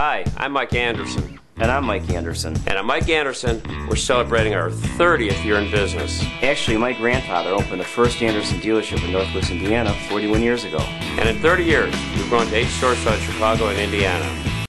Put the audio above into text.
Hi, I'm Mike Anderson. And I'm Mike Anderson. And I'm Mike Anderson. We're celebrating our 30th year in business. Actually, my grandfather opened the first Anderson dealership in Northwest Indiana 41 years ago. And in 30 years, we've grown to eight stores throughout Chicago and Indiana.